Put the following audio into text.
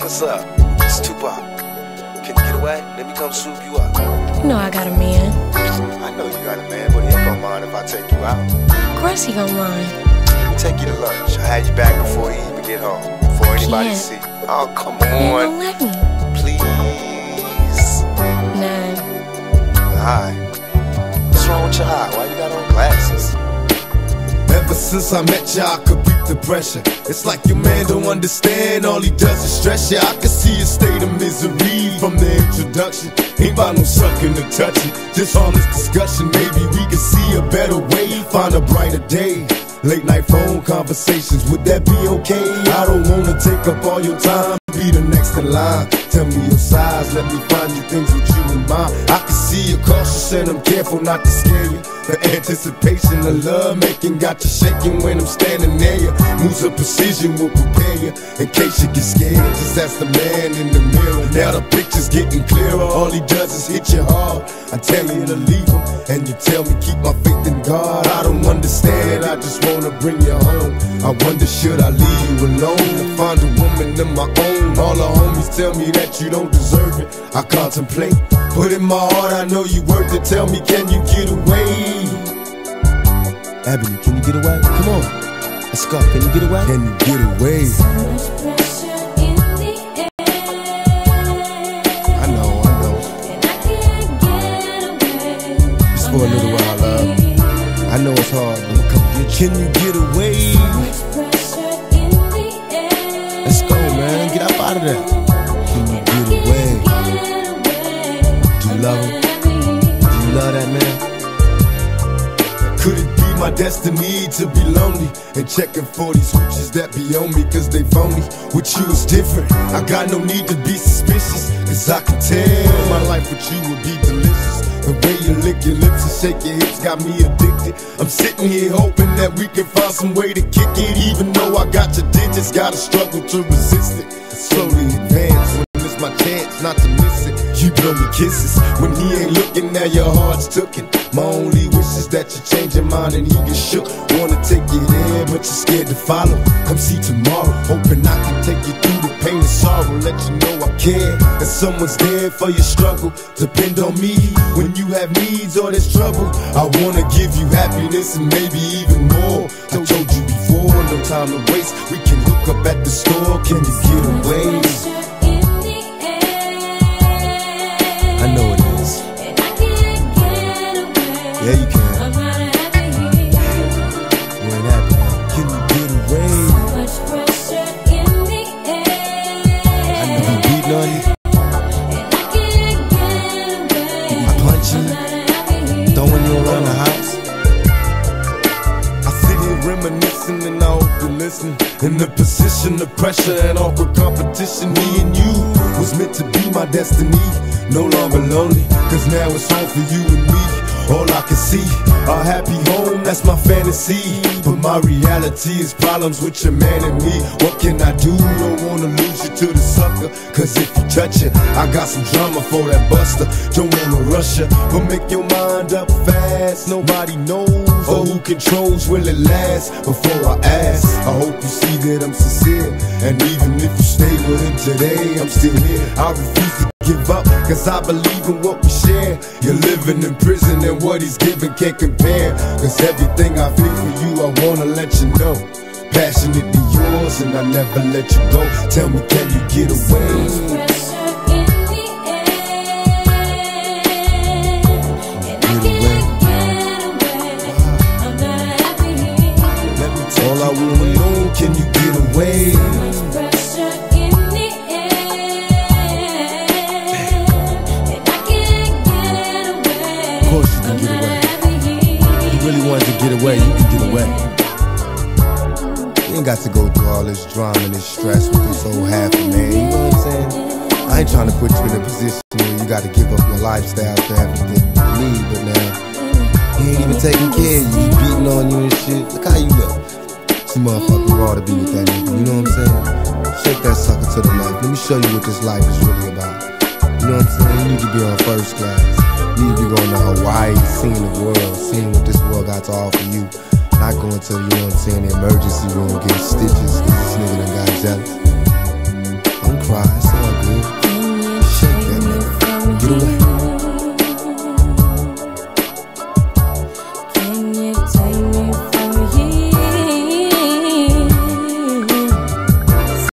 What's up? Uh, it's Tupac. Can you get away? Let me come swoop you up. You know I got a man. I know you got a man, but he ain't gonna mind if I take you out. Of course he gonna mind. Let me take you to lunch. I'll have you back before he even get home. Before anybody Can't. see. Oh, come He ain't gonna on. let me. Please. Nah. Alright. What's wrong with your eye? Why you got on glasses? Ever since I met ya, I could pressure. It's like your man don't understand, all he does is stress ya. I can see a state of misery from the introduction. Ain't about no sucking or touching, just honest discussion. Maybe we can see a better way, find a brighter day. Late night phone conversations, would that be okay? I don't wanna take up all your time, be the next in line. Tell me your size, let me find you things you in mind. I can see you're cautious and I'm careful not to scare you. The anticipation of love making got you shaking when I'm standing near you. Moves of precision will prepare you in case you get scared. Just ask the man in the mirror. Now the picture's getting clearer. All he does is hit you hard. I tell you to leave him, and you tell me keep my faith in God. I don't understand it. I just wanna bring you home. I wonder should I leave you alone find a woman of my own? All the homies tell me that you don't deserve it. I contemplate, but in my heart I know you worth it. Tell me, can you get away? Ebony, can you get away? Come on, let's go. Can you get away? Can you get away? I know, I know. Just for a little while, love. I know it's hard, but I'ma come get. Can you get away? Let's out of there. Can you get away? Do you love him? Do you love that man? Could it be my destiny to be lonely and checking for these hooches that be on me cause they phony? With you is different. I got no need to be suspicious cause I can tell my life with you would be delicious. The way you lick your lips and shake your hips got me addicted. I'm sitting here hoping that we can find some way to kick it. Even though I got your digits, gotta struggle to resist it. Slowly advance when it's my chance not to miss it. You blow me kisses when he ain't looking. Now your heart's tooken. My only wish is that you change your mind and he get shook. Wanna take you there, but you're scared to follow. Come see tomorrow, hoping I can take you through the pain and sorrow. Let you know I care. That someone's there for your struggle. Depend on me when you have needs or there's trouble. I wanna give you happiness and maybe even more. I told you before, no time to waste. We can hook up at the store. Can you get away? I know it In the position of pressure and awkward competition, me and you was meant to be my destiny. No longer lonely, cause now it's home for you and me. All I can see, a happy home, that's my fantasy. But my reality is problems with your man and me. What can I do? Don't wanna lose you to the sucker. Cause if you touch it, I got some drama for that buster. Don't wanna rush you, but make your mind up fast. Nobody knows or who controls will it last. Before I ask, I hope you see that I'm sincere. And even if you stay with him today, I'm still here. I refuse to give up, cause I believe in what we share. You're living in prison and what he's giving can't compare. Cause everything I feel for you, I wanna let you know. Passionately yours, and I never let you go. Tell me, can you get away? Let me take All I wanna know, can you get away? Get away, you can get away. You ain't got to go through all this drama and this stress with this old half man. You know what I'm saying? I ain't trying to put you in a position where you got to give up your lifestyle for everything you need, but now he ain't even taking care of you. He beating on you and shit. Look how you look. Some motherfucker raw to be with that nigga. You know what I'm saying? Shake that sucker to the left. Let me show you what this life is really about. You know what I'm saying? You need to be on first class. You need to be going to Hawaii, seeing the world, seeing what this world got to offer you. Not going to, you know what I'm saying, the emergency room getting stitches because this nigga done got jealous.